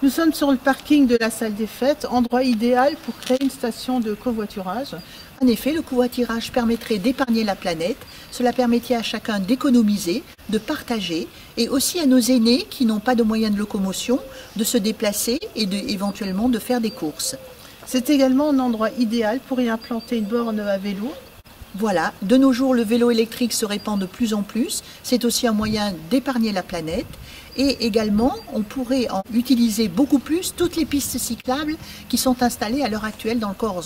Nous sommes sur le parking de la salle des fêtes, endroit idéal pour créer une station de covoiturage. En effet, le covoiturage permettrait d'épargner la planète, cela permettrait à chacun d'économiser, de partager, et aussi à nos aînés qui n'ont pas de moyens de locomotion de se déplacer et éventuellement de faire des courses. C'est également un endroit idéal pour y implanter une borne à vélo voilà, de nos jours, le vélo électrique se répand de plus en plus. C'est aussi un moyen d'épargner la planète. Et également, on pourrait en utiliser beaucoup plus toutes les pistes cyclables qui sont installées à l'heure actuelle dans le corps